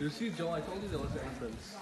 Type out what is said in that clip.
You see, Joe, I told you there was an entrance.